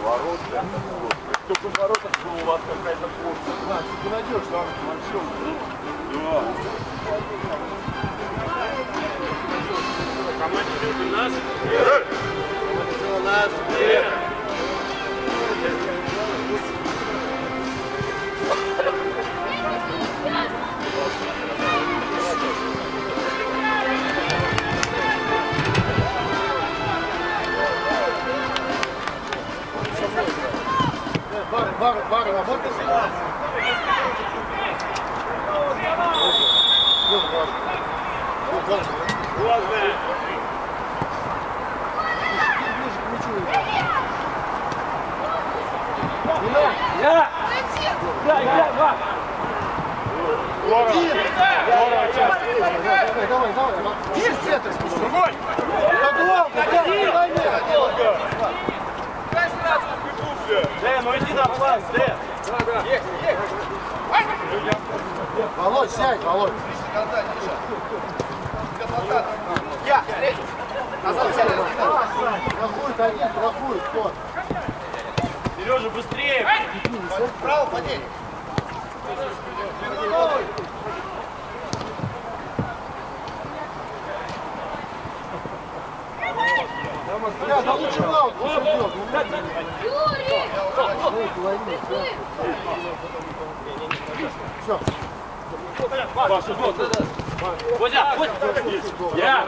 ворот. Только в воротах была у вас какая-то порция. Да, ты найдешь, да, все. Да. Командир у нас. Нас. Бар, бар, бар, работай. Вот бар. Вот бар. Главное. Ближе к мячу играй. Не надо. Я! Я, я, ва! Один. Давай, давай, давай. Есть центр спусти. Другой! Да главное, дай, дай мне. Дэн, ну иди на план, Дэн! Володь, сядь, Володь. Я! Назад сядь! Проходит один, проходит кто? Сережа, быстрее! Право, подели! Бля, да лучше в аут, лучше вперед. Ну, половину, все. Паша, вот, Кузя, Кузя! Я!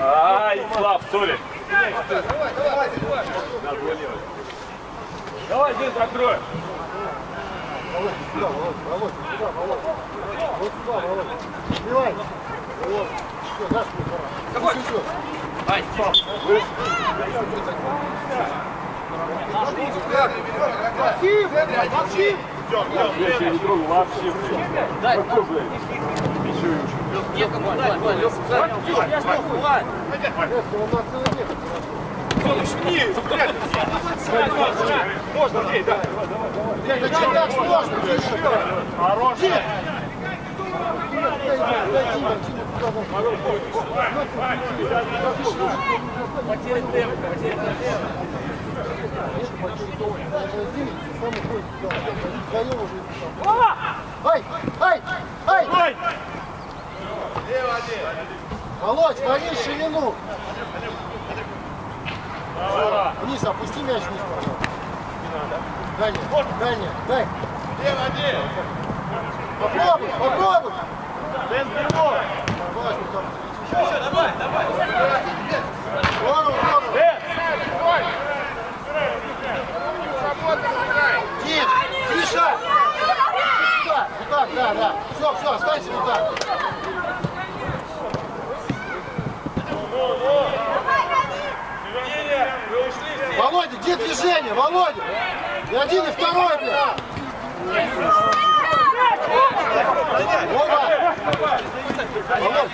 Ай, слаб, сори! Давай, Дэн, закрой! Володь, сюда, Володь, Володь, сюда, Володь. Вот сюда, Володь. Сбивай. Вот. Все, дашь мне пора. Какой? Все, Ай, Максим, Максим. Я еще не трогал вообще. Какой, блядь? некому дать, Вань, Лёха, занял. Я что, Вань? Резко, он на целый мир. Можно, Андрей, да. Блядь, да что так сложно? Тише. Хорош. Тише. Дай, дай, дай, Дима, Дима, туда дай. Потеря темпа, потеря темпа. Ай, ай, ай! Ай! Володь, смотри ширину. Вниз, опусти мяч вниз, пожалуйста. Дай мне, дай мне, дай. Попробуй, попробуй. Дэн, прямой. Важно, там. Давай, давай. Здорово, здорово. Дэн! Дим, тише. Сюда, вот так, да, да. Все, все, останься вот так. Движение, вы ушли все. Володя, где движение, Володя? И один, и второй, блядь. Вова. Володь,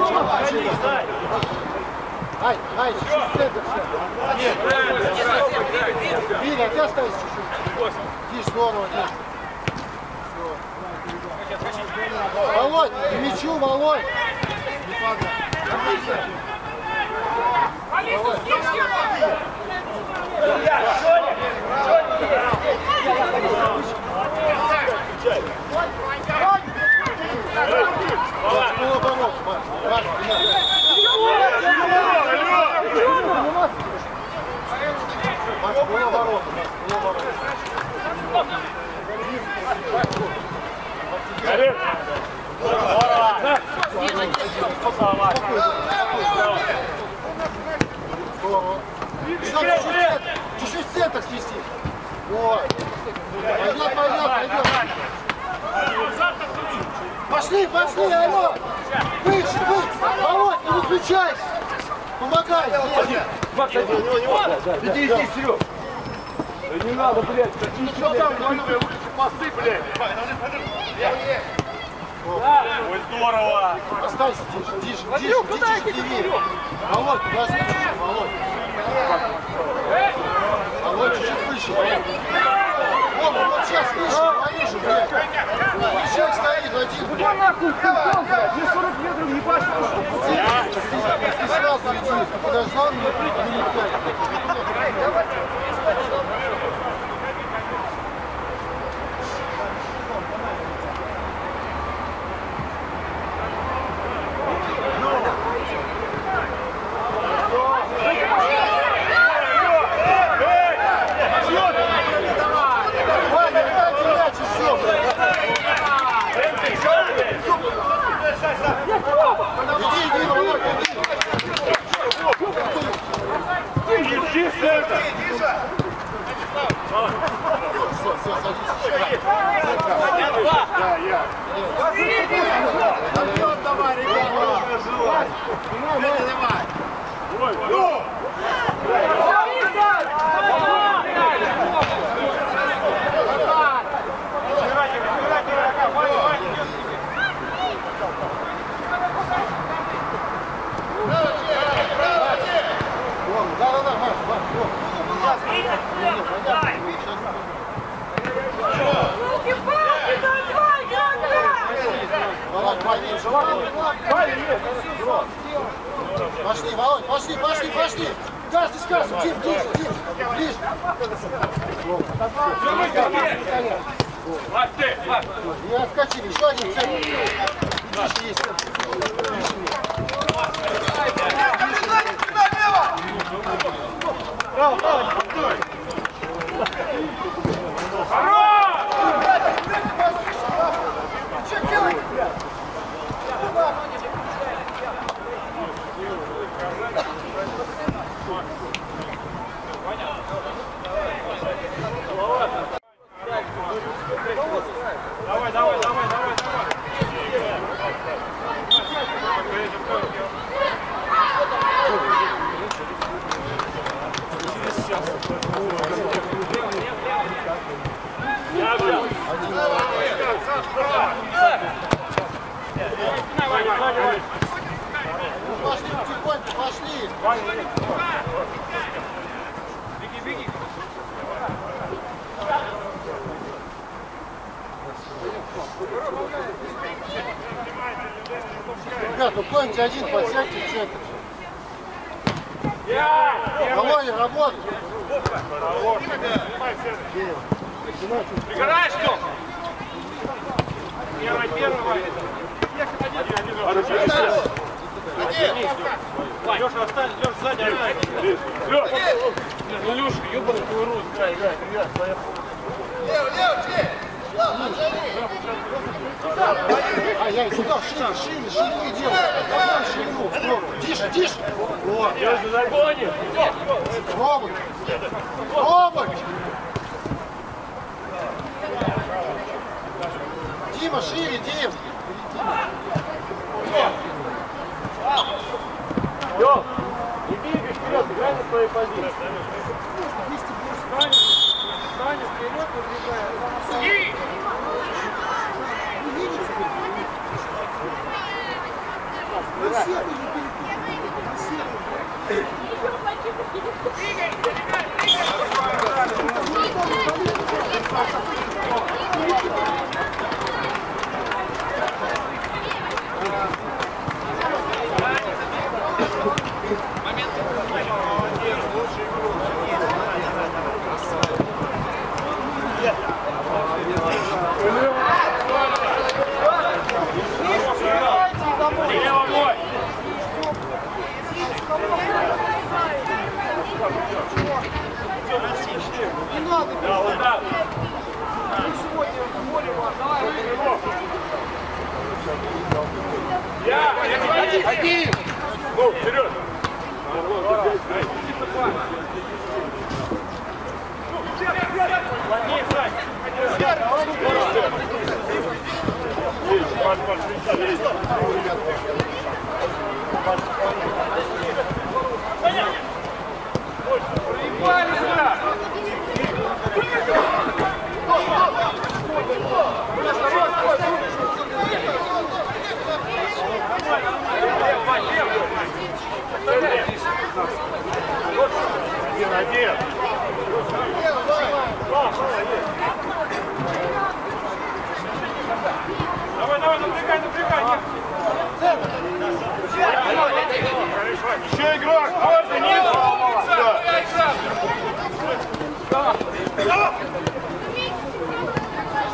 Тим, Дим, свои. Есть, есть, есть! ай, ай, чуть-чуть центр все. Виля, ты оставайся чуть-чуть. Видишь, здорово. Всё. Володь, к мячу, Володь. Не падай. Володь, полуоборот, Марк, Марк, не надо. Марк, полуоборот, Марк, полуоборот. Горит. Здорово. Всё, чуть-чуть центр, смести. Вот. Пойдет, пойдет, пойдет. Пошли, пошли, алло. Выше, выше. Володь, не выключайся. Помогай. Макс, один. Иди, иди, Серег. Не надо, блядь, какие Что там, улицы посты, блядь? Ой, здорово! Останься, тише, тише, тише, тише, тише, тише. Володь, подожди, Володь. Володь, чуть-чуть выше, Володь. Сейчас выше, повыше, блядь. Человек стоит один, блядь. нахуй, ты блядь, мне 40 метров не башни. Ты сразу иди, подождал минут, минут пять. Ваня, дайте мяч и все, блядь. Иди, иди, Володь, иди. Держи центр! Все, все, садись. давай, ребята! Давай! Ой, ну! Вон, да, да, да, Маш, Маш, вон. Володь, поменьше, Пошли, Володь, пошли, пошли, пошли. Каждый с каждым, Дим, ближе, Дим, ближе. Вась, ты! Вась! Не отскочили, еще один центр. Видишь, есть центр. Давай, давай, давай, давай, давай! Я взял! Давай, давай, давай! Ну, пошли потихоньку, пошли. Ребят, ну кто-нибудь один подсядьте в центр. Володя, работай. Пригорай, что? Первый, первый. Леша, остань, Леша, сзади, Леша. Ну, Леша, ебаный твой рот. Играй, играй, играй, своя Лево, лево, Жень! А, я сюда, шире, шире, шире делай. Давай ширину, в сторону. Тише, тише. Вот, Леша, загони. пробуй. Пробуй. Дима, шире, Дим. Лёв, не бегай вперед, играй на своей позиции. Лево Один! Ну, вперед! Плотнее, Сань! Паш, Паш, встречай, есть. Проебали сюда!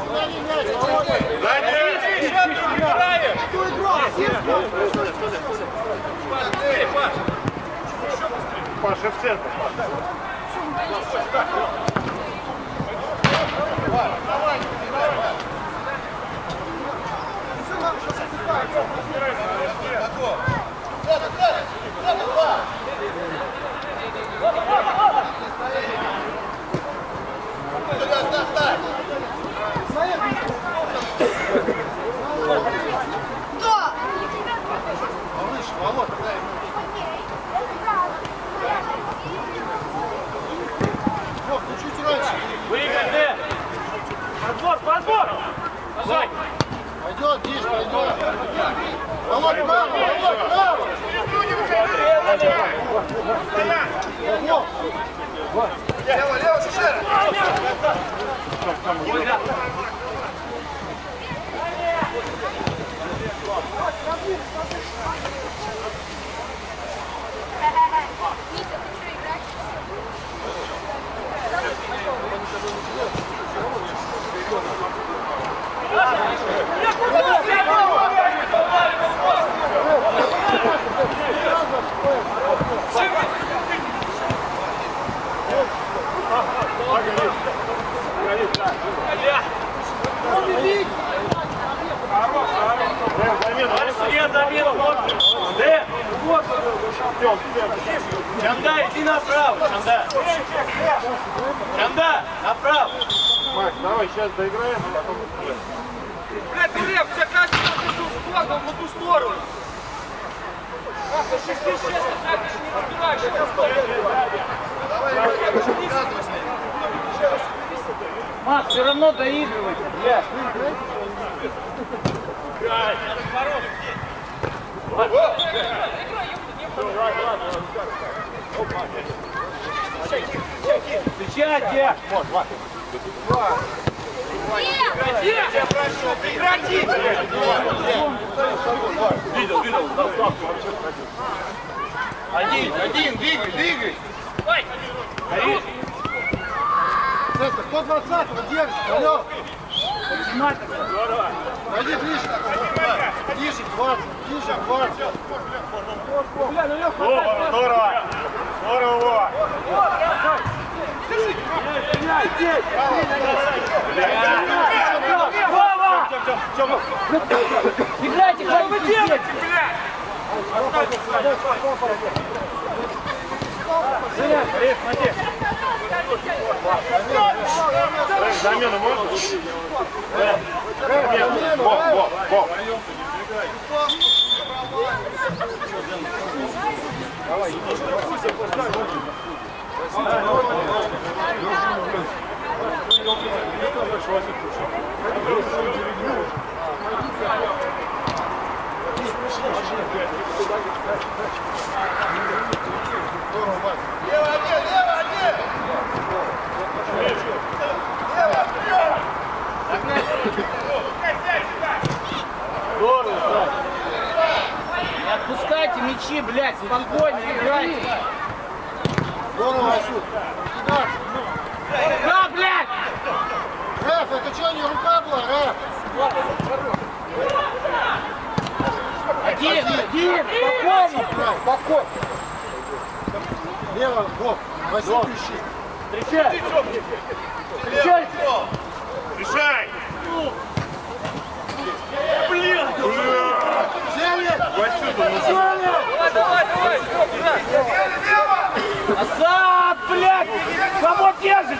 Сзади мяч, Володя. Кто играл? Паша в центр. Малыш, Володя, дай ему. Вов, ну чуть раньше. Выиграй, Дэн! Подбор, подбор! Сажай! Пойдет, Диш, пойдет. Володь, право, Володь, право. Вов, Лево, лево, Шишера. Митя, во, во. Лево один, лево один. Не отпускайте мячи, блядь, спокойно играйте. Здорово, Васюк. 15. Да, блядь! Рэф, это что, не рука была, Рэф? Один, один, спокойно, спокойно. Лево, Вов, Васюк ищи. Встречай! Встречай! Решай! Сели! Назад, блядь! Кого держит?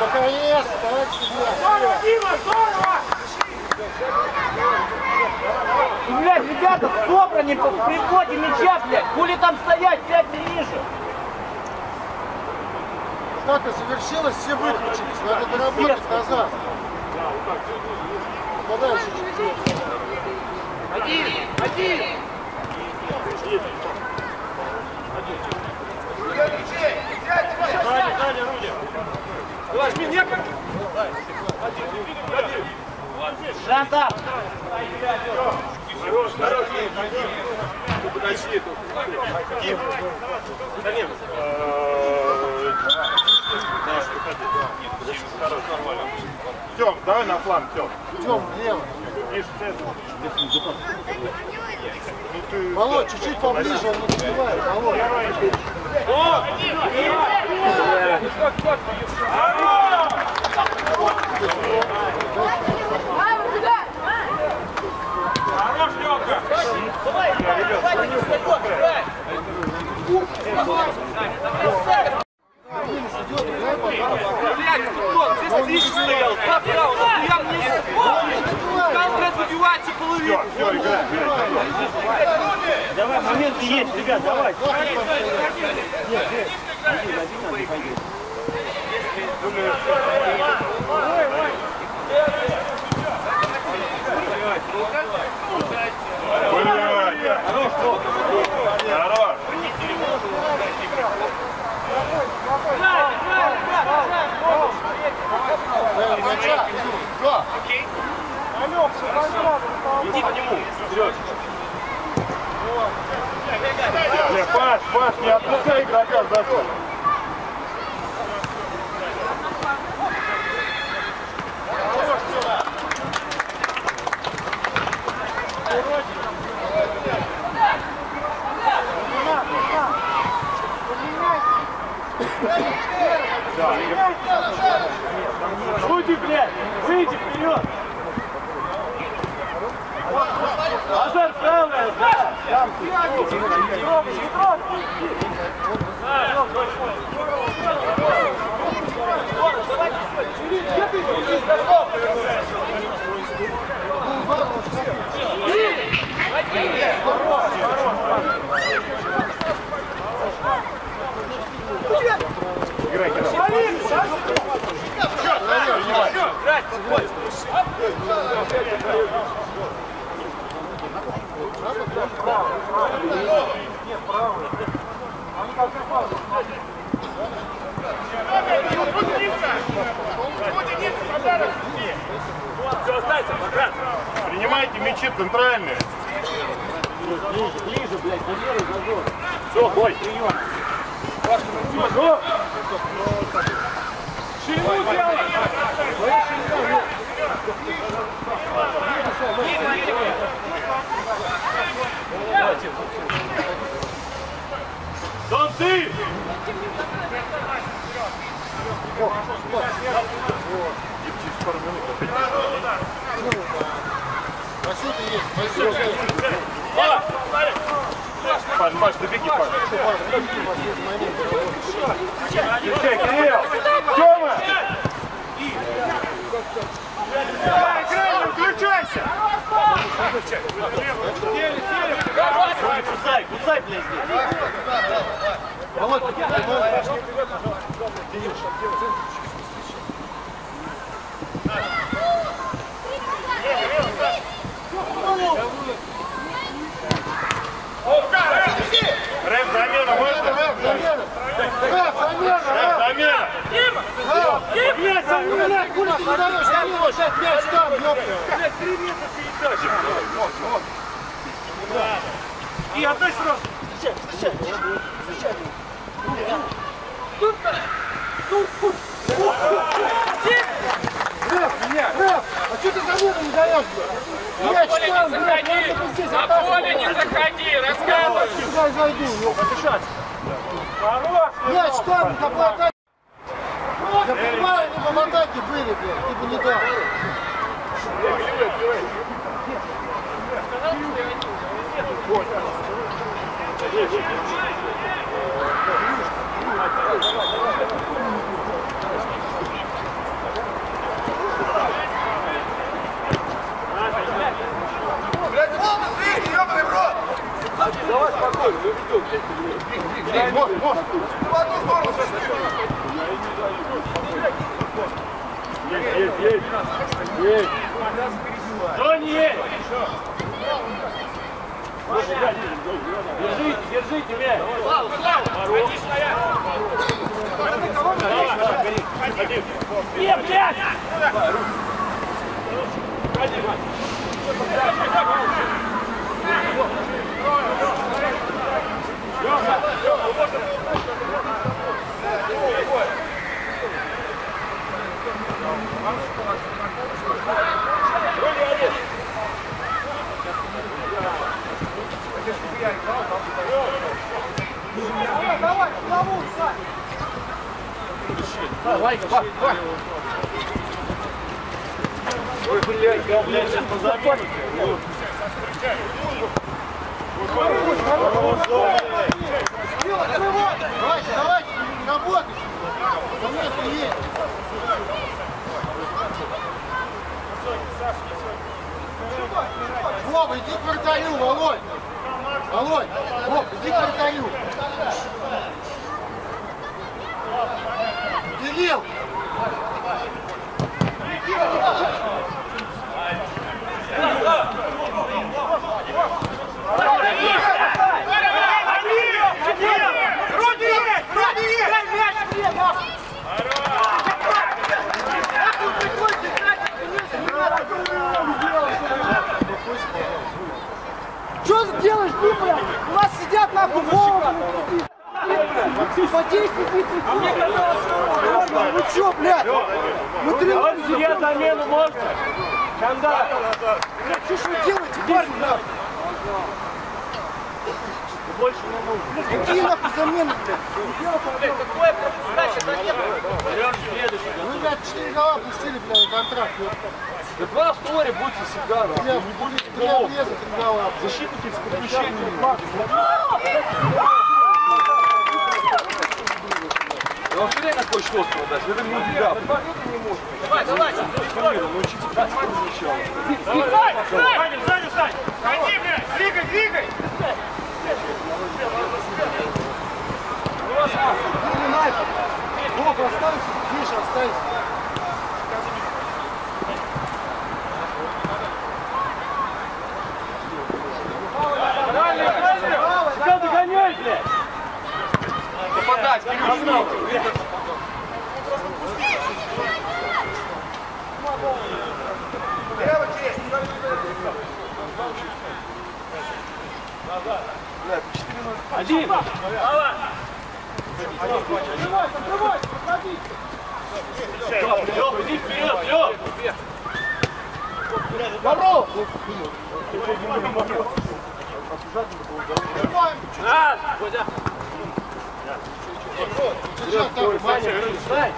Наконец, давай к себе. И, блядь, ребята, собраны по приходе мяча, блядь. Хули там стоять, пять ниже. Атака завершилась, все выключились. Надо доработать назад. Подальше. Один, один. Сзади, сзади, Руди. Возьми, не как. Шанта. Хорош, хорош. подожди. Ким? Да нет. Тем, давай на фланг, Тем. Тем, лево. Ну ты... Володь, чуть-чуть поближе, он не успевает. Володь. Сюда! Хорош, Лёха! Давай, давай, давай, не встаёт, играй. Минус идет, играй пока. Блядь, Антон, здесь Трич стоял, два права, нахуя мне? Конкрет выбивается половину. Давай, моменты есть, ребят, давай. Блядь. Хорош, Хорош. Э, Мяча. Да. Иди к нему, Сереж. Не, Паш, Паш, не отпускай игрока за что. Выйди, блядь, выйди вперед. Правая, да. Блядь? Мяч поле там, не блядь, заходи! здесь На поле не заходи! Рассказывай! Сюда зайду, ёпта. Мяч там, какой атаки. Я понимаю, они в атаке были, блядь, ты бы не дал. Есть, есть! Есть! Джонни есть. Держите, держите мяч. Слава, Слава! Ходи стоять! Не, блядь. Ой, блядь, я, блядь, сейчас позабил. Хорош, хорош, хорош, хорош. Давайте, давайте, работайте. Совместно есть. Вова, иди к вратарю, Володь. Володь, Вов, иди к вратарю. Кирилл! Вроде есть! Вроде есть! Что ты делаешь, ты, блядь? У нас сидят нахуй Вова, По 10 А мне казалось, что Ну что, блядь? Мы тренируемся. себе замену можно? Канда. Что ж вы делаете, парни, нахуй? Больше не нужно. Какие нахуй замены, блядь? Какое предназначение да нет? Берешь следующий. Вы, блядь, 4 гола пустили, бля, на контракт. Да два в сторе будьте всегда. Бля, не будете, бля, влезать 3 гола. Защитники с подключением. Да он все время хочет острова дать, это не беда. Давай, давай! Научиться принимать сначала. Сзади, сзади, сзади, сзади! Ходи, блядь! Двигай, двигай! Вов, останься, Миша, останься. Что ты гоняешь, блядь? Попадать, Кирюш! Один. Лёх, иди вперед, Лёх. Здоров! Раз, Бодя. Сейчас там, Ваня. Встань.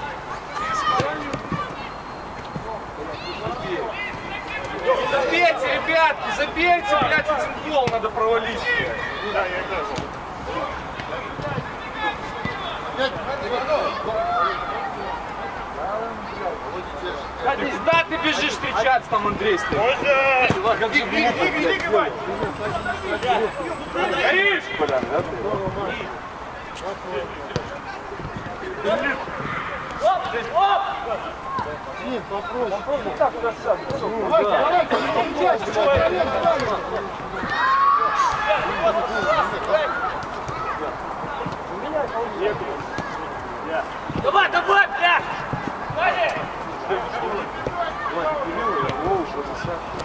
Забейте, ребятки, забейте, блядь, один гол надо провалить. Да пизда ты бежишь встречаться там, Андрей, стоит. Двигай, двигай, двигай, Горишь, бля, да ты? Нет, попробуй. Давайте, давайте, не встречайся, давай, давай, давай. Давай, давай, блядь!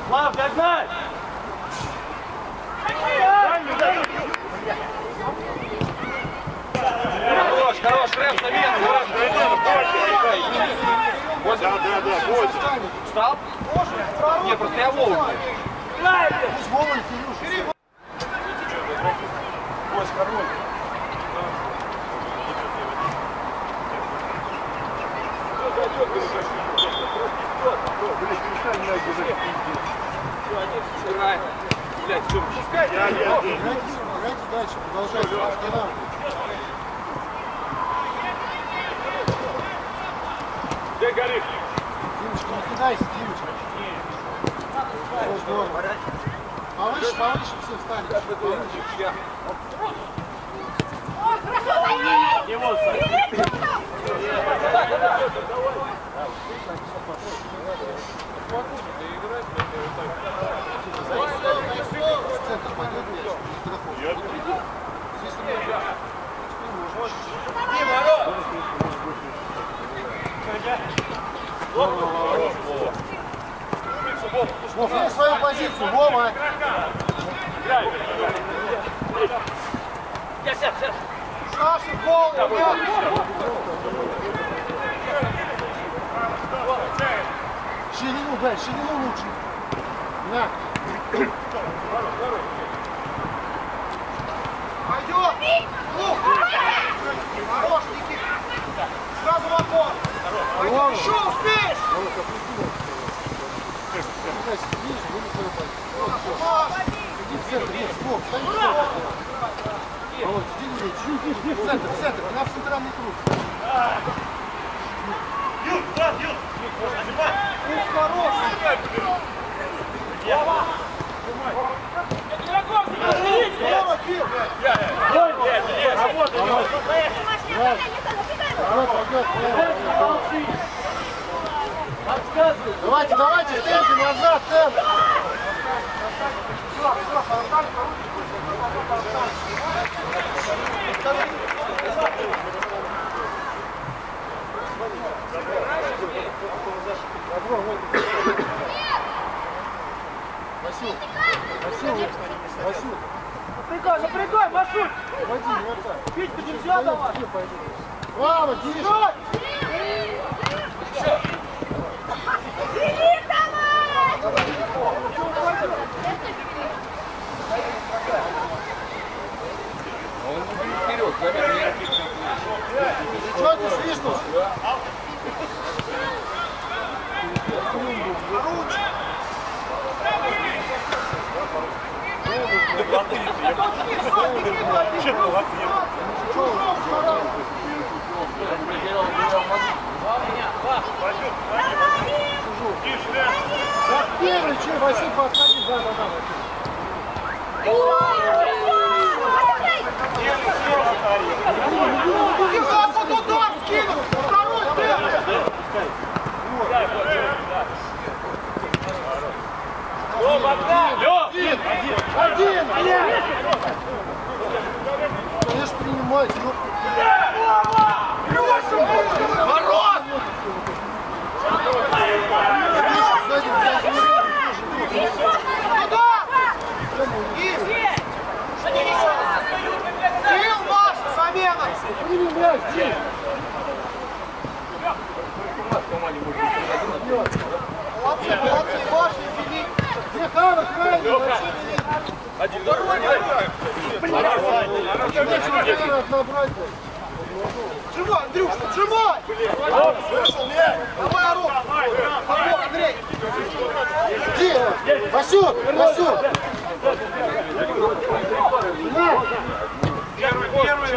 Слав, догнать! Хорош, хорош, Рэм, замена, хорош. Да, да, да, Встал? Не, просто я Вову. Вова и Кирюша. Играй. Блядь, что, пускай. Играйте дальше, продолжайте. Где горишь? Димочка, не кидайся, Димочка. Повыше, повыше все встали. Его, Сань. Вов, на свою позицию, Вова. Я 50, Серж. Саша, мяч! Ширину, блядь, ширину лучше. На. Пойдет! Лук! Хорош, Никита! Сразу в окон! Пойдем, еще успеешь! Маш! Иди в центр, в центр, она в центральный круг. Давайте, давайте, темпе, назад, темп! Васил, Васил, Васил, Напрягай, напрягай, Машуль. не вот так. Петька, нельзя давать. Где пойдешь? Слава, тише! Что ты свистнул? Первый, че, Василий, подходи, да, да, да. Держаться туда, скинул! Второй, первый! Один! Конечно, принимайте, ну. Ворот! Сзади, сзади, Туда! Кирилл, Маша, замена! Мяч, Дим! Молодцы, молодцы, Маша и Филипп! Хава, крайний, вообще. Один, второй, Надо набрать, блядь. Сжимай, Андрюш, сжимай! Давай, Арон! Помог, Андрей! Иди! Васюк, Васюк! Первый, первый,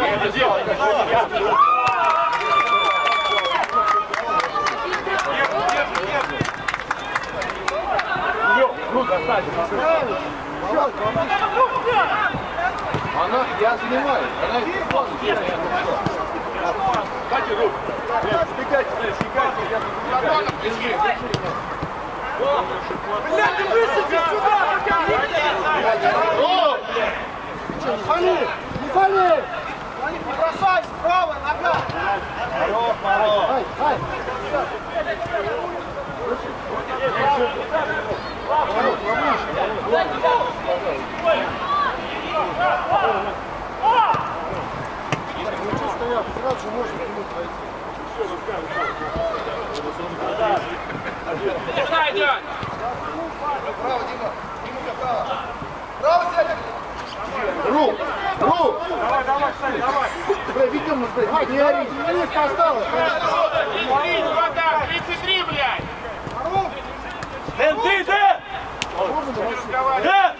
Она, я занимаюсь, она и телефон Кстати, рук. Сбегайте, сбегайте, я Блядь, ты высади сюда! Не фали! Не фали! Не бросайся, правая нога. Ай, ай! Ну что стоят, сразу же можно к нему пройти. Рук! Рук! Давай, давай, Сань, давай. Бля, ведем нас, блядь, не ори! Минутка осталась! 33, блядь. Дэн, ты, Дэн! Можно бросить? Дэн!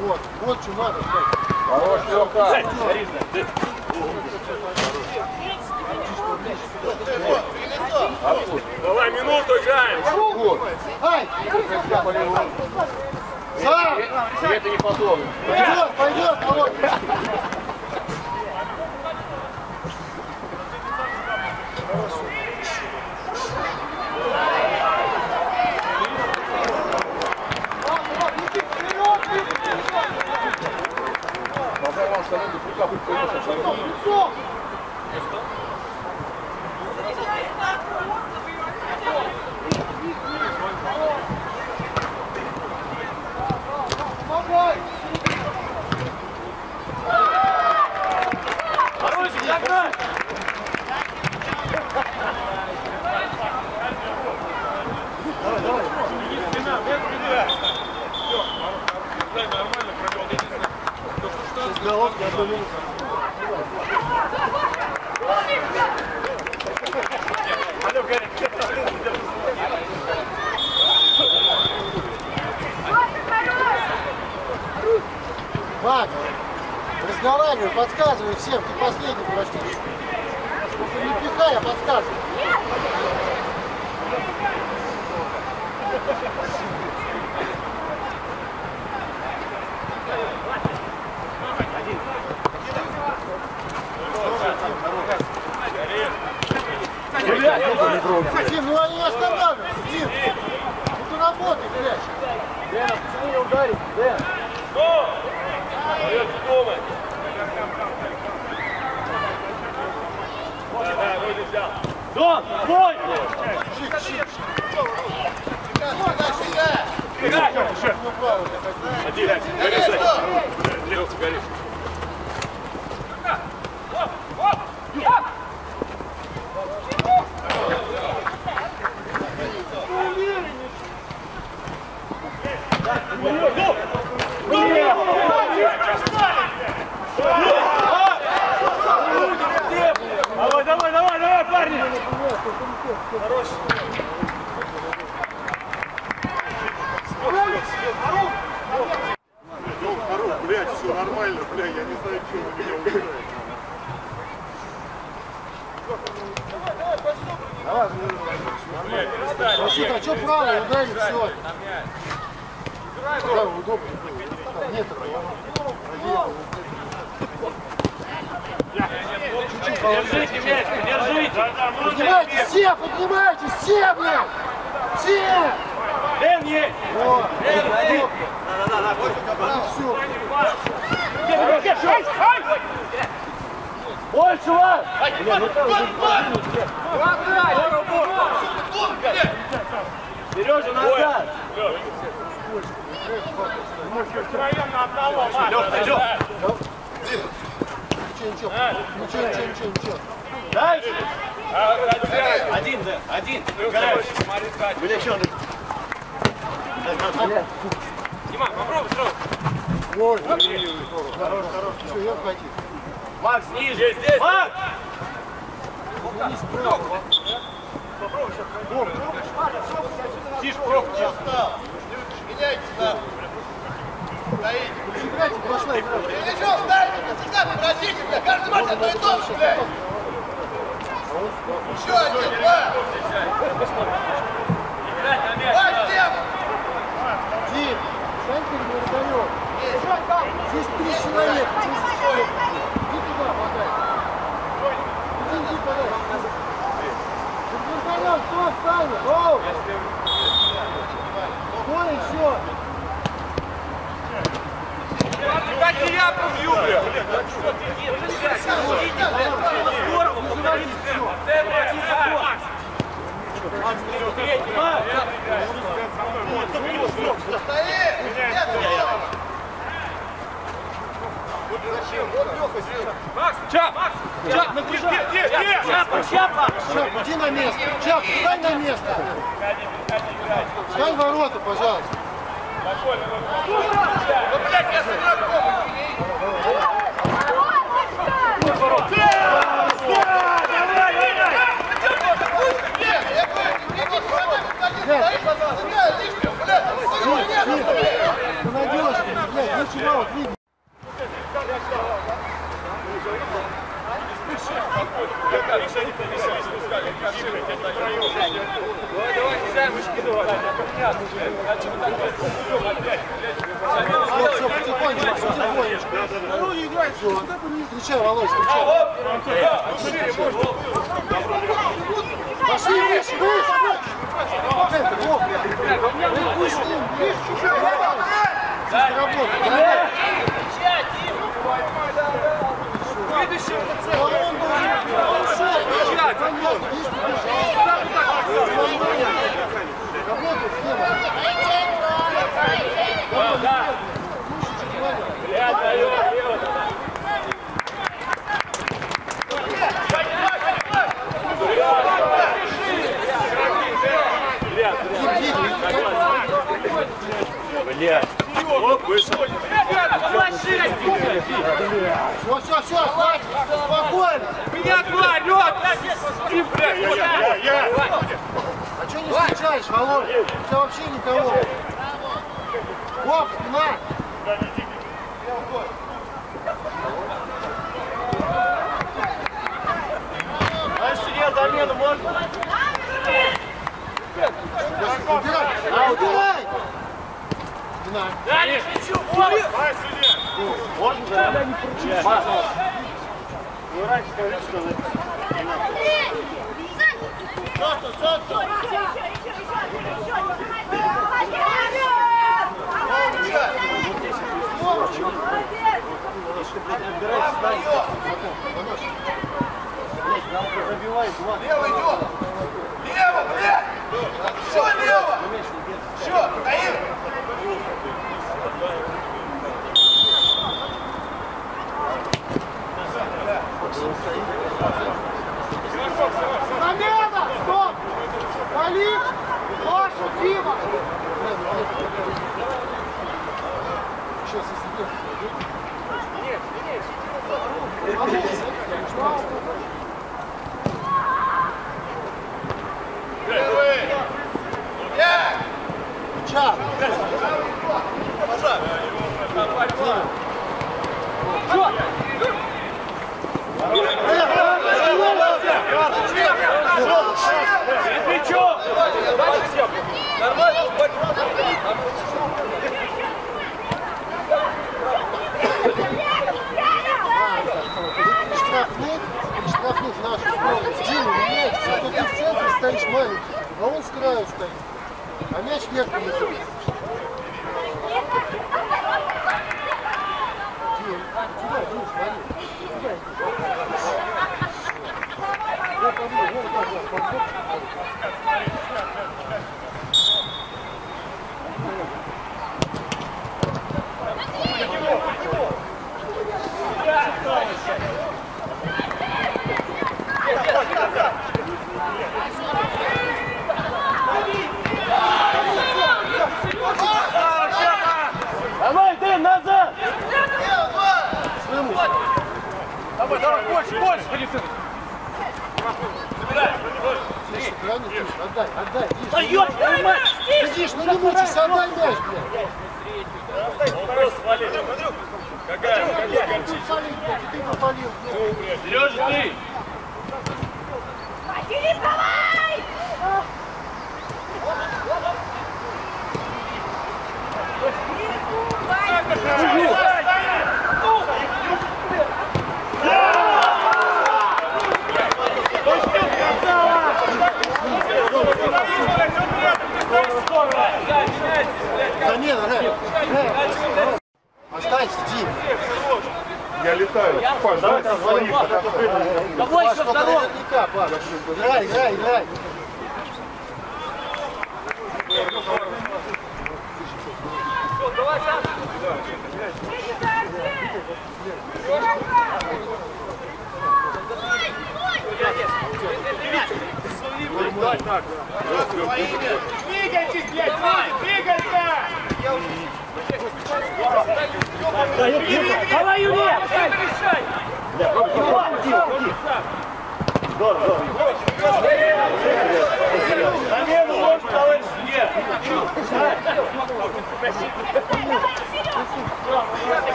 Вот, вот что надо, блядь. Давай, минуту играем. Ай! Сам! Это не потом. Пойдет, пойдет, Володь! Головки, я думаю, разговаривай, подсказывай всем, ты последний почти. Не пихай, а подсказывай. Дим, ну они не останавливаются, Дим. Ну ты работай, блядь. Дэн, почему не ударить? Дэн. Дон, бой! Давай, давай, давай, давай, парни! Блять, все нормально, бля, я не знаю, что вы меня убиваете. Правый, ударить все. Да, удобно. Нет, Держите мяч, держите! Поднимайтесь все, поднимайтесь все, блядь! Все! Дэн есть! Вот, Дэн, все. Больше вас! Сережа, назад! Ничего, ничего, ничего, ничего, ничего. Дальше! Один, Дэн, один! Дима, попробуй сразу! Ой, хорош, хорош. Все, я входи. Макс, ниже! Здесь! Макс! Тише, пробку, Меняйтесь, да. Стоите. Играйте, прошла игра. Или что, встаньте, всегда прекратите, бля, каждый матч одно и то же, блядь. Еще один, два. Два, всем. Дим, встань перед вратарем. Здесь три человека. Иди туда, подай. Иди, иди, подай. Перед вратарем кто встанет? Оу! Стой и все. Как я пробью, бля! Здорово, повторите! Это один Макс! Макс, третий, Макс! Стоит. Нет, Макс, Чап! Чап, на где? Чапа, чапа! Чап, иди на место. Чап, встань на место. Встань в ворота, пожалуйста. Ну, блядь, я. Ну, нет, ну, блядь. Ты надежный, блядь, ничего, вот видно. Все, все, потихонечку, потихонечку. Все, встречай, Володь, встречай. Пошли выше, выше, выше. Это, Вов, ну пусть с ним, блядь. Здесь работа. А он должен решать. Понятно, видишь, Работа с ним. Блядь! Оп, вышел! Все, все, все, хватит, спокойно. Меня два, лед! Ты, блядь, А что не встречаешь, Володя? У тебя вообще никого. Оп, на! Знаешь, судья, замену можно? Убирай! А, убирай! Дина. Дальше, ничего. Ой. Давай, судья. Можно замену? Вы раньше скажите, что Соту, соту! Лево идет! Лево, блядь! Все лево! Все, стоим!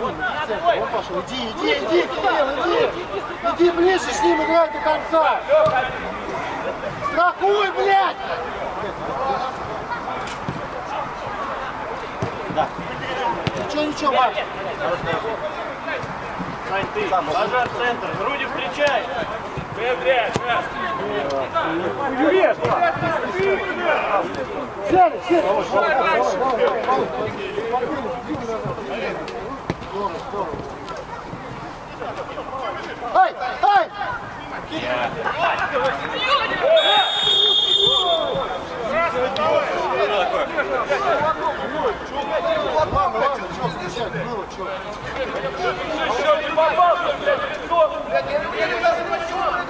Пошел. Иди, иди, иди, Кирилл, иди. Иди ближе с ним, играй до конца. Страхуй, блядь! Ничего, ничего, Марк. Сань, ты, пожар центр, груди встречай! Быстрее, сейчас! Сели, сели. Давай, давай, давай, давай, давай. Здорово, здорово. Ай, ай! Ладно, ладно, что встречать было, что? Еще не попался, блядь! сторону.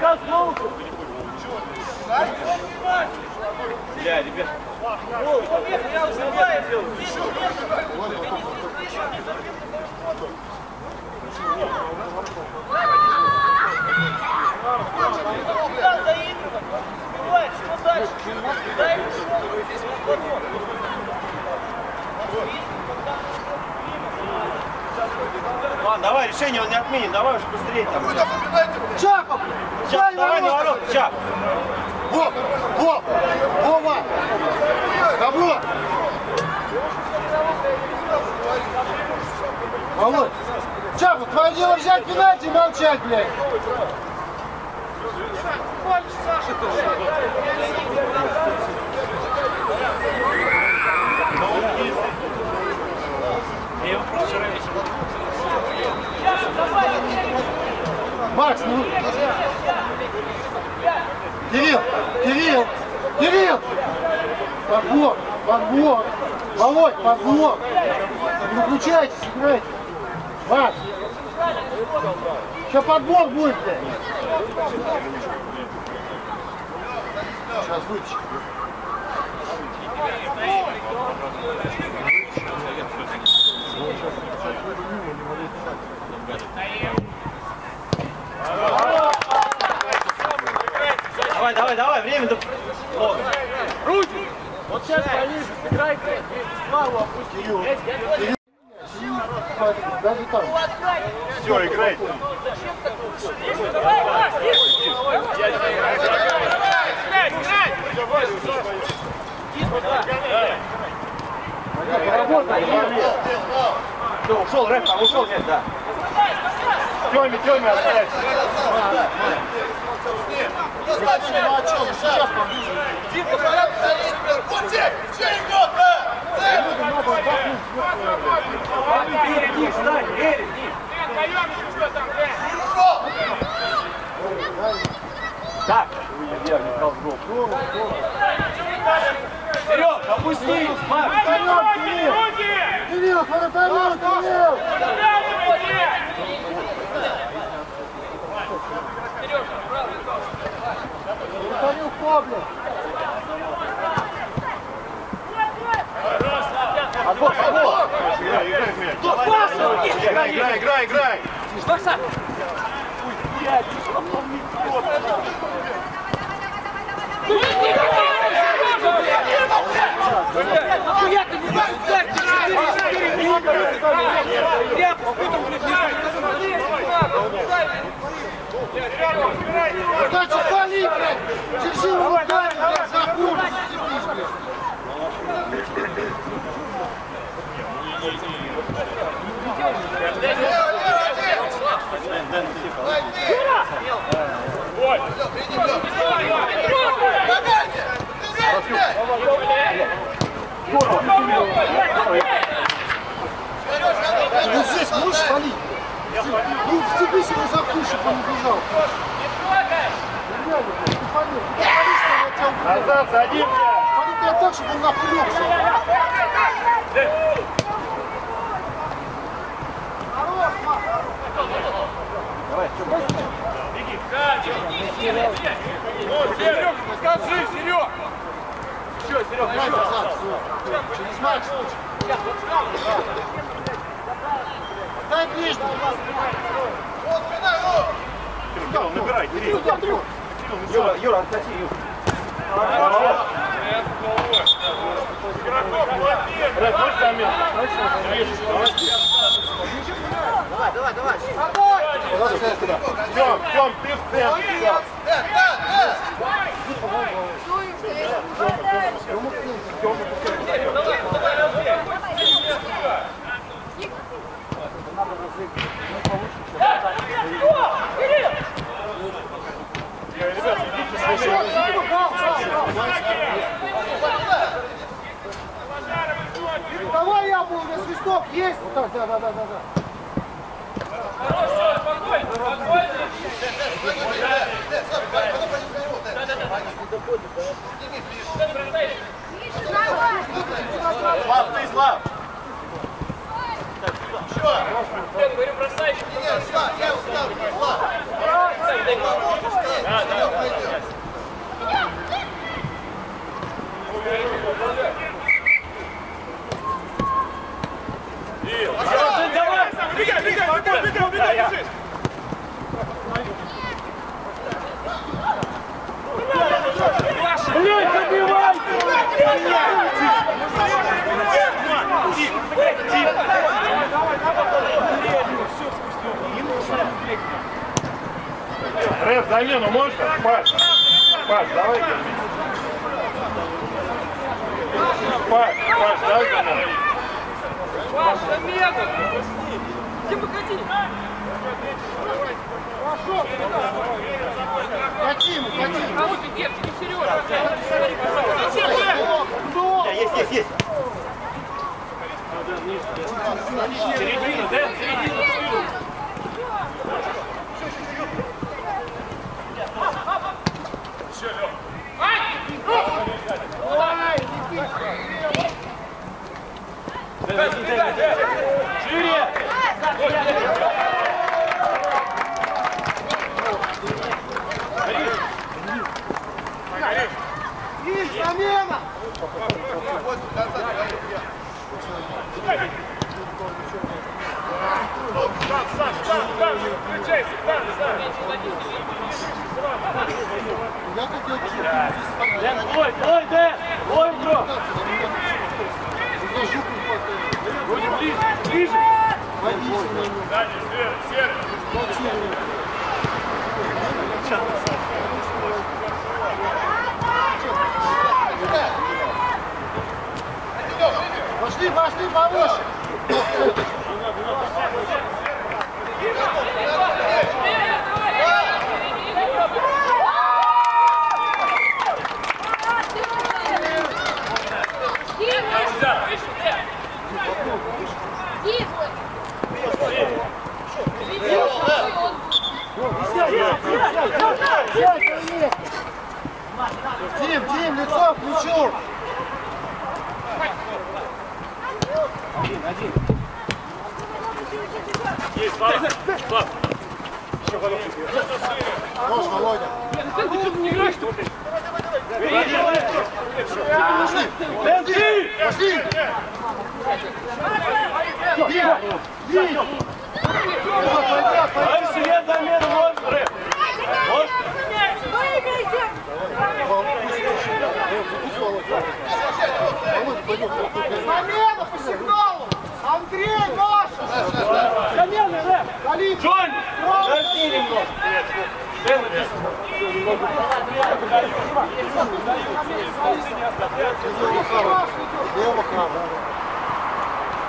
Коснулся. Бля, ребят. Я заигрывать? Бывает, что дальше? Дай ему Ладно, давай, решение он не отменит, давай уже быстрее там. Вы там. Чапов! Чап, давай на ворот, Чап. Вов! Вов! Вова! Добро! Володь! Чапов, твое дело взять пенальти и молчать, блядь! Макс, ну... Кирилл! Кирилл! Кирилл! Подбор! Подбор! Володь, подбор! Не выключайтесь, играйте! Макс! Сейчас подбор будет, блядь! Сейчас вытащим. Давай, время до... Много. Вот сейчас пониже сыграйте, Славу опусти. Даже там. Все, играйте. Все, ушел, рэп, там ушел, нет, да. Тёме, Тёме, оставь. Димка, порядок, залезь, блядь. Вот те, все идет, да? Впереди, встань, впереди. Так. Серег, опустись, Макс. Кирилл, вратарю, Кирилл! Вратарю кто, Играй, играй, играй, играй. Значит, вали, блядь! Держи его руками, блядь, за хуй! Сидишь, блядь. Вот здесь можешь валить? Ну, вцепись ему за хуй, чтобы он не бежал. Ты. Ты. Назад, садимся. Вали, блядь, так, чтобы он нахуй легся. Серег, скажи, Серег! Назад, всё. Через Макс. Дай ближний. Вот, спина, ну! Кирилл, набирай, Кирилл. Юра, Юра, отходи, Юра. Рэп, хочешь момент? Тём, Тём, ты в центре. Да, да, да! Давай я был, меня свисток есть. Вот так, да, да, да, да, да. Слав, ты Слав. Говорю, бросай. Слав, я устал, Слав. Серег пойдет. Давай! Бегай, бегай, бегай, бегай, бегай, бежишь! Блядь, забивай! Реф, замену можешь? Паш, Паш, давай. Паш, Паш, давай замену. Паш, замена! Где выходи? Хотим, хотим. Кого ты держишь? Не Сережа! Есть, есть, есть. Замена по сигналу. Андрей, Маша. Замена, Рэп! Галит. Джонни! Подожди право.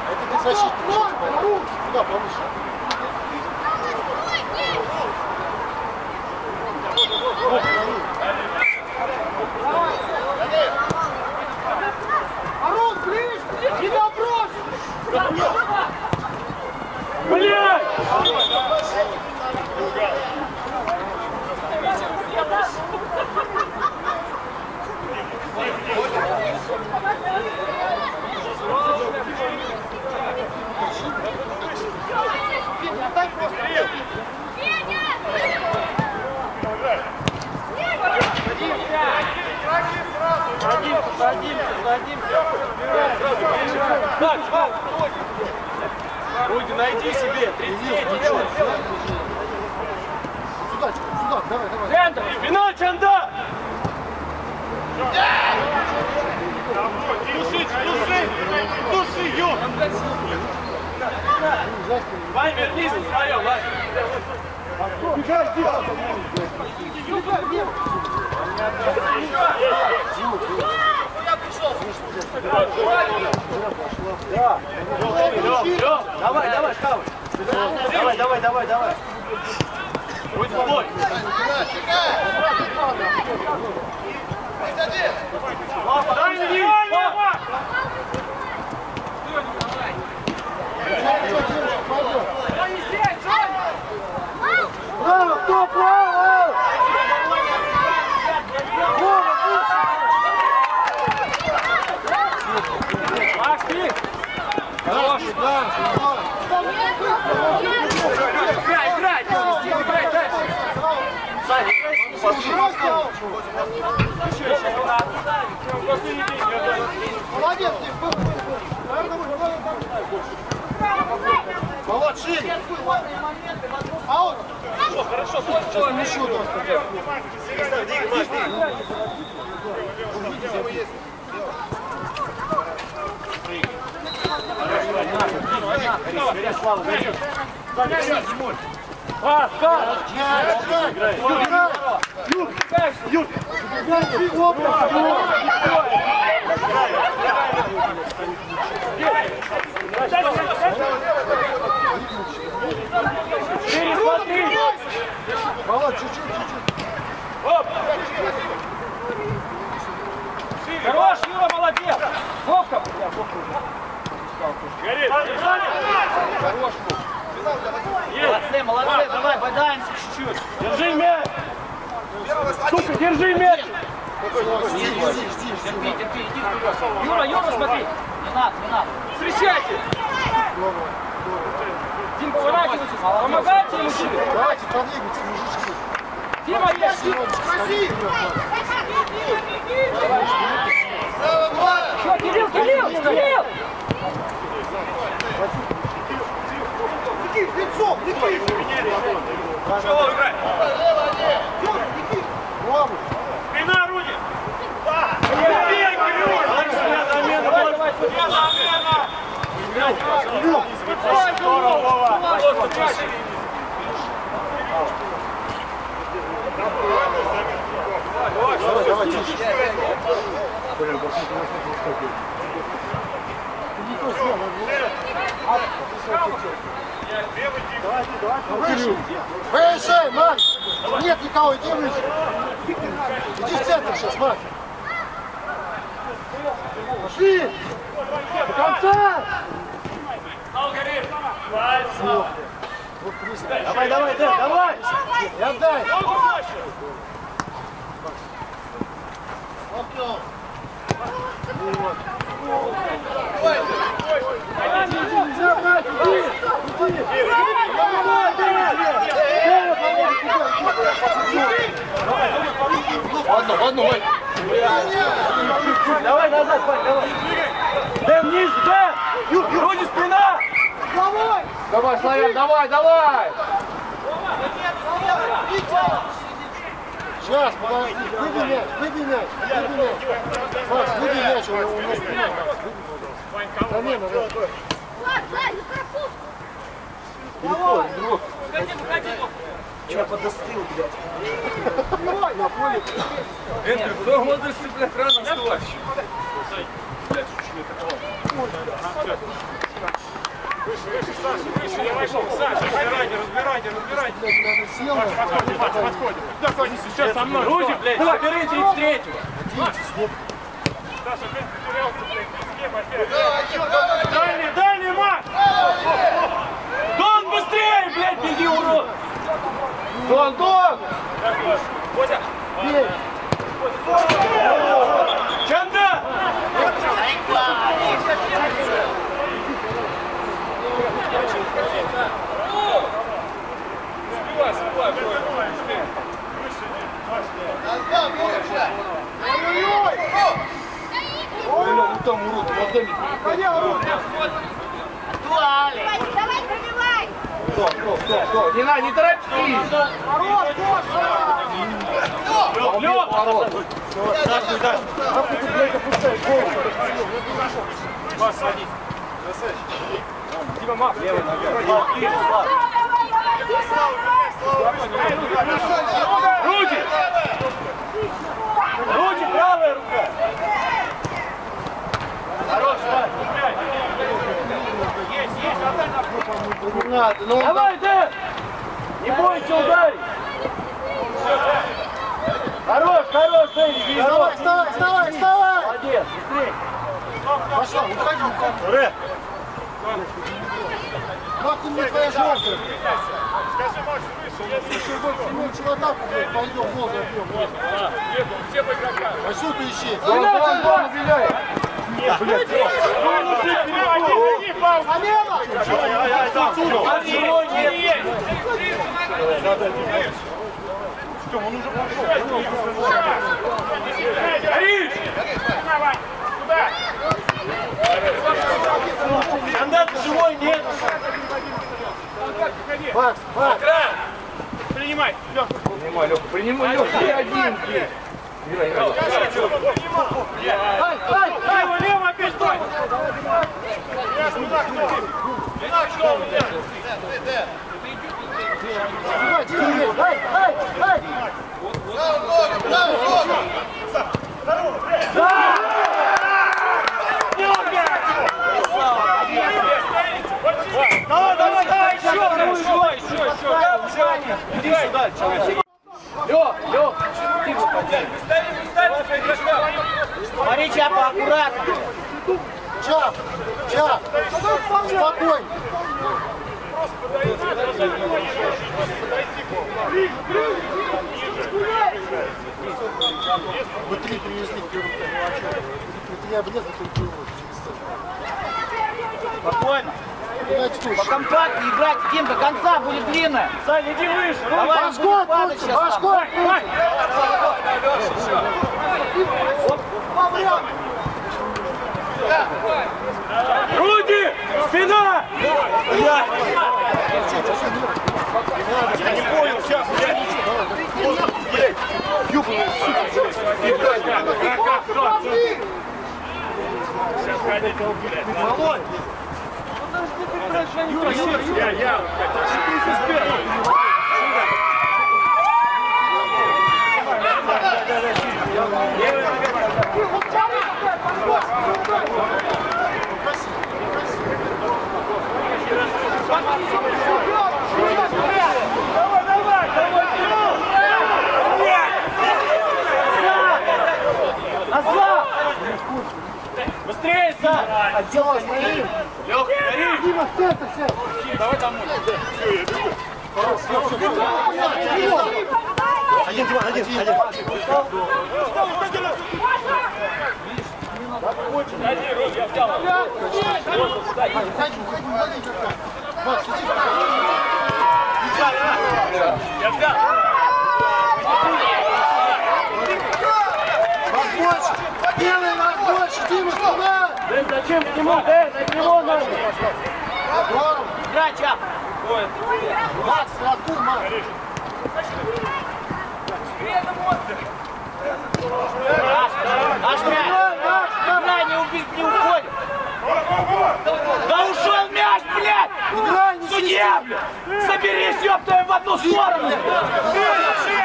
Это ты защитник. Сюда повыше. Садимся, садимся. Так, так, Руди, найди себе. 33 делай. Сюда, сюда, давай, давай. Центр! Спина, Чанда! Души, души, души, ё! Вань, вернись на свое, Вань. Бежай, Дима. Все, давай, давай, хавай. Давай, давай, давай, давай. Будь один. Дай мне! Право, кто право? Макс, ты! Да, да, Играй, Молодец, Ник, был, был, был. Наверное, вы главное там Молод, шире. Аут. Хорошо, сейчас еще даст. Пас, пас! Играй. Юр, Юр, Пересмотри! Молод, чуть-чуть, чуть-чуть. Хорош, Юра, молодец! Вовка, бля, Вовка. Горит! Молодцы, молодцы, давай, бодаемся чуть-чуть. Держи мяч! Сука, держи мяч! Юра, Юра, смотри. Не надо, не надо. Встречайте! Дим, поворачивайся, помогайте ему чуть. Давайте, подвигайтесь, мужички. Дима, есть. Красиво. Что, Кирилл, Кирилл, Кирилл! Никит, лицом, Никит. Чего играть? Юр, Никит. Браво. Спина, Руди! Бей, Кирилл! Замена, Давай, давай, сюда. Кирилл. Здорово, Вова! Давай, давай, тише. Никто сделал, Поезжай, Макс! Нет никого, иди выше. Иди в центр сейчас, Макс. Пошли! Пристань. Давай, давай, Дэн, давай! И отдай! Нельзя брать, иди! Иди! Давай, давай! Ладно, ладно, Вань. Давай назад, Вань, давай. Дэн, ниже, Дэн! Руди, спина! Давай, Славян, давай, давай! Сейчас, подожди, выбей мяч, выбей мяч, выбей мяч. Макс, выбей мяч, у него у него спина. Макс, выбей. Замена, да. Влад, Влад, не пропуск! Че, подостыл, блядь. На поле. Эндрю, кто может блядь, рано вставать? Разбирайте, разбирайте, разбирайте! Блядь, надо сел, на- Подходим, Паша, подходим! Подходи, сейчас со мной! Руди, блядь! Давай, бери 33-го. Саша, опять потерялся, блядь, в песке, опять! Дальний, дальний, Макс! Дон, быстрее, блядь, беги, урод! Дон, Дон! Котя! Бей! Чанда! Сбивай, сбивай, бой. Ой-ой-ой! Стоит! Там урод, мозгами. Коня, урод! Давай, давай, пробивай! Стоп, стоп, стоп, стоп. Не надо, не торопись! Ворот, Гоша! Лёг! Ворот! Дальний, дальний! Как ты, блядь, опускаешь голову? Вас садись! Дима, Макс! Левый нога! Руди! Руди, правая рука! Хорош, Вань, цепляй! Есть, есть, отдай на Не надо, ну он Давай, Дэн! Не бойся ударить! Хорош, хорош, Дэн, иди, Вставай, вставай, вставай, вставай! Молодец, быстрее! Пошла, уходи, уходи. Ре! Нахуй мне твоя жопа? Скажи, Макс, выше, если... Еще больше сильнее человека, блядь, пойдем, гол забьем. блядь. Нету, все по игрокам. А что ты ищи? Дон, Дон, Дон, виляй! Горишь! Стандарт живой нет. Макс, Макс, Принимай! Лёх! Принимай, Леха, принимай, Леха, ты один. ай! Лево, лево, опять стой! Дима, Дима, ай, ай, ай! Право ногу, право ногу! Давай, давай, давай, еще, еще, еще, еще! Иди сюда, человек. Лех, Лех, тихо подняй. Смотри, Чапа, аккуратно. Чап, чап! Спокойно! Вы три привезли в первом тайме, что? Это я это ты Спокойно. Покомпактнее играть, Дим, до конца будет длинная. Сань, иди выше! Давай, он Башкой падать сейчас башкой! Руди! Спина! Я не понял, сейчас, я Володь! Юра, Юра, я, я. Назад! Быстрее, Сань! Отделай, смотри! Лех, гори! Дима, в центр сядь! Давай домой. Один, Дима, один, один! Один, Рус, я взял. Я взял. Больше! Белый, вас больше! Дима, сюда! Дэн, зачем к нему? Дэн, от него надо. Здорово! Играй, Чап! Макс, Артур, Макс! Наш мяч! Не убить, не уходит! Да ушел мяч, блядь! Играй, не Судья, блядь! Соберись, ёб твою, в одну сторону! Ну, в одну сторону!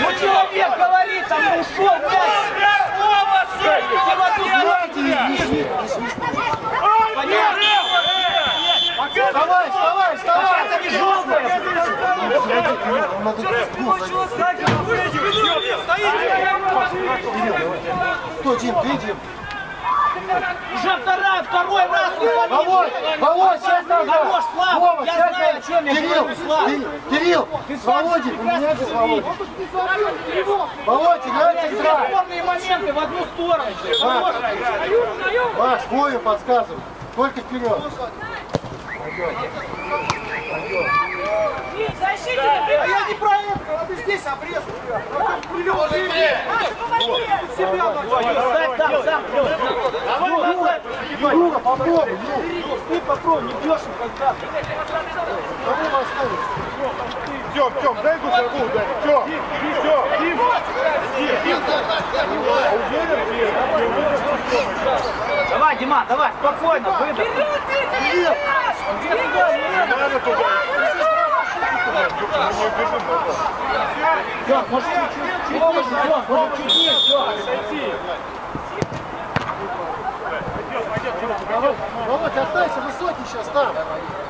Ну, человек говорит, там ну, ушел в одну сторону! Понятно? Вставай, вставай, вставай! Это не желтая! Кто, Дим, ты, Дим? Уже вторая, второй раз! Володь, Володь, сейчас назад! Хорош, Слава, Вова, я знаю, о чем я Кирилл, говорю, Слава. Кирилл, с Володей, поменяйся с Володей. Володь, играйте игра. спорные моменты в одну сторону! Макс, Макс, бою подсказывай. Только вперед. Защитник! я не про это, надо здесь обрезать. Ставь там, сам, Юра, попробуй, Юра. Ты попробуй, не бьешь никогда. Кого вы оставите? Тём, Тём, дай гусаку, дай. Тём, Тём, Тём. Давай, Дима, давай, спокойно, выдох. Надо туда. Все, может чуть-чуть, Вова, все, Вова, чуть ниже, все. Володь, останься высокий сейчас там.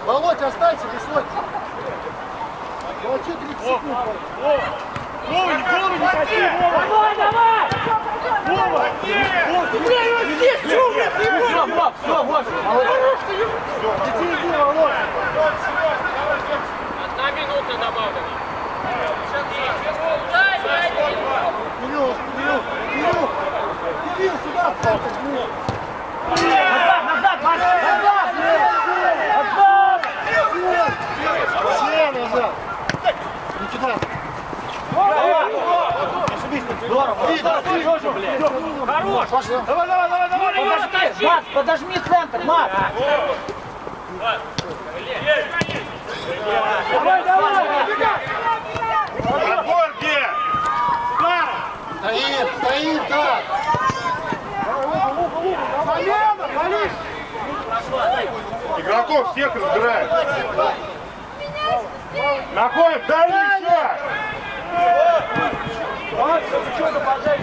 Володь, останься высокий. Молчи 30 секунд. Вова, не голову не ходи, Вова. Давай, давай! Вова, Все, вот, все, вот. Молодец. Иди, иди, Володь. Одна минута добавлена. Кирюх, Кирюх, Кирюх! Кирилл, сюда! Назад, назад, назад! Назад! Все назад! Не кидай! Хорош! Давай, давай, давай, давай! Подожми, Макс, подожми центр, Макс! Макс! Давай, давай! Отбор где? Стоит, стоит, да. Замена, Валиш! Игроков всех разбирает. Находим, дальний шаг.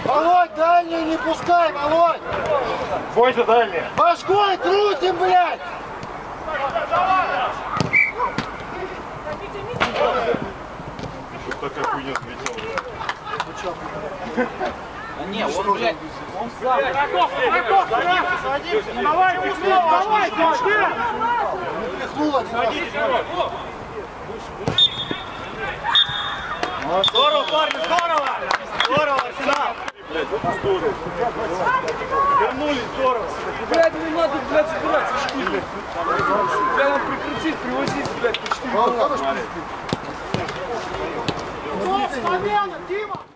Володь, дальний не пускай, Володь! Бойся дальний. Башкой крутим, блядь! Что такая хуйня залетела? Да не, он, блядь, он сам. Давай, Веслов, давай, Тимошка! Пихнул один раз. Здорово, парни, здорово! Здорово, Арсенал! Вернулись, здорово! Блядь, не надо, блядь, собираться в школе. Прямо прекратить, привозить, блядь, по 4 Вот, Стоп, Славяна, Дима!